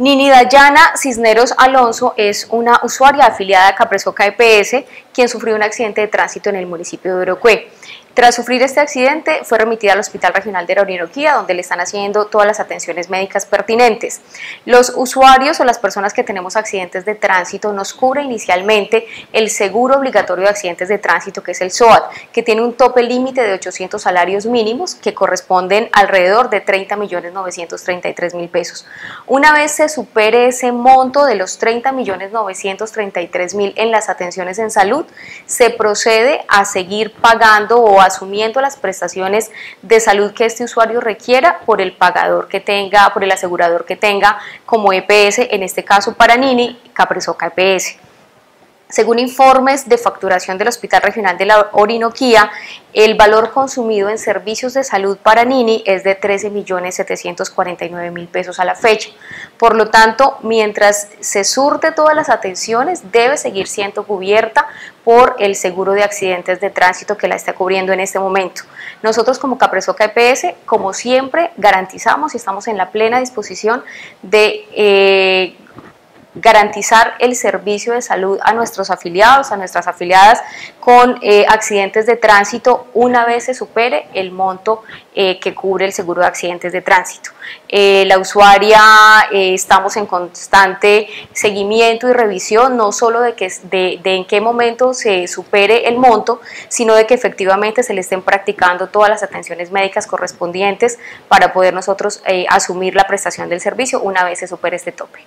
Nini Dayana Cisneros Alonso es una usuaria afiliada a Capresoca EPS, quien sufrió un accidente de tránsito en el municipio de Orocue. Tras sufrir este accidente, fue remitida al Hospital Regional de la Orinoquía, donde le están haciendo todas las atenciones médicas pertinentes. Los usuarios o las personas que tenemos accidentes de tránsito nos cubre inicialmente el seguro obligatorio de accidentes de tránsito, que es el SOAT, que tiene un tope límite de 800 salarios mínimos, que corresponden alrededor de 30 millones 933 mil pesos. Una vez se supere ese monto de los 30 millones 933 mil en las atenciones en salud, se procede a seguir pagando o asumiendo las prestaciones de salud que este usuario requiera por el pagador que tenga, por el asegurador que tenga como EPS, en este caso para Nini, Capresoca EPS. Según informes de facturación del Hospital Regional de la Orinoquía, el valor consumido en servicios de salud para Nini es de 13.749.000 pesos a la fecha. Por lo tanto, mientras se surte todas las atenciones, debe seguir siendo cubierta por el seguro de accidentes de tránsito que la está cubriendo en este momento. Nosotros como Capresoca EPS, como siempre, garantizamos y estamos en la plena disposición de... Eh, garantizar el servicio de salud a nuestros afiliados, a nuestras afiliadas con eh, accidentes de tránsito una vez se supere el monto eh, que cubre el seguro de accidentes de tránsito. Eh, la usuaria estamos en constante seguimiento y revisión, no solo de, que, de, de en qué momento se supere el monto, sino de que efectivamente se le estén practicando todas las atenciones médicas correspondientes para poder nosotros asumir la prestación del servicio una vez se supere este tope.